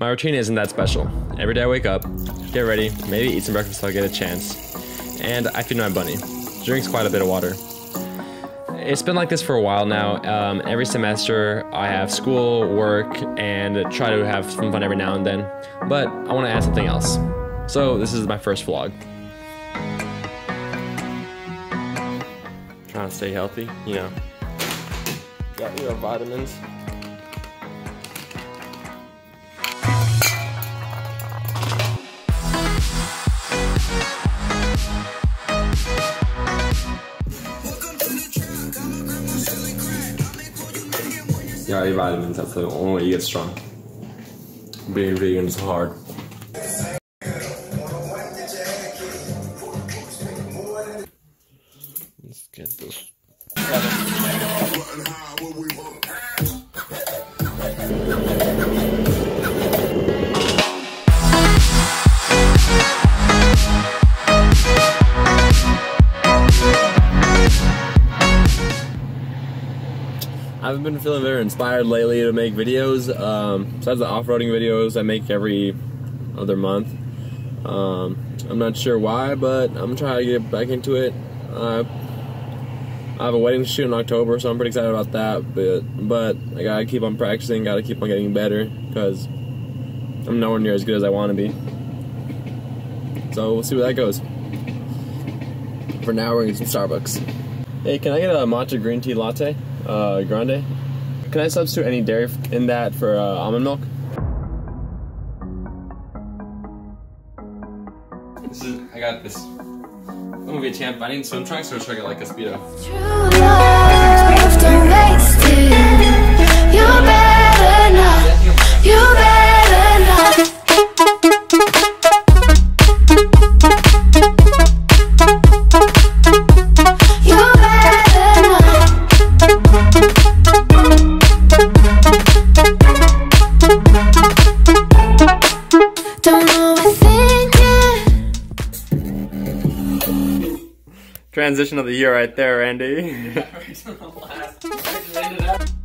My routine isn't that special. Every day I wake up, get ready, maybe eat some breakfast if I get a chance, and I feed my bunny. Drinks quite a bit of water. It's been like this for a while now. Um, every semester I have school, work, and try to have some fun every now and then. But I want to add something else. So this is my first vlog. Trying to stay healthy, you know. Got your vitamins. Yeah, your vitamins. That's the only way you get strong. Being vegan is hard. Let's get this. I've been feeling very inspired lately to make videos. Um, besides the off-roading videos I make every other month. Um, I'm not sure why, but I'm trying to get back into it. Uh, I have a wedding to shoot in October, so I'm pretty excited about that. But but I gotta keep on practicing, gotta keep on getting better because I'm nowhere near as good as I want to be. So we'll see where that goes. For now, we're getting some Starbucks. Hey, can I get a matcha green tea latte? Uh, grande? Can I substitute any dairy in that for uh, almond milk? This is, I got this. I'm gonna be a champ. I need swim trunks, so should I get like a speedo? True Transition of the year right there, Andy.